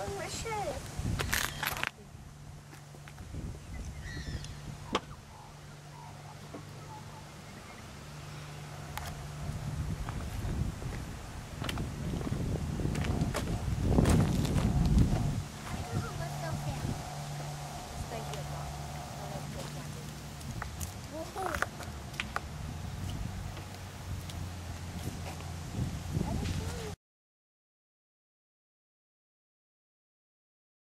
我没事。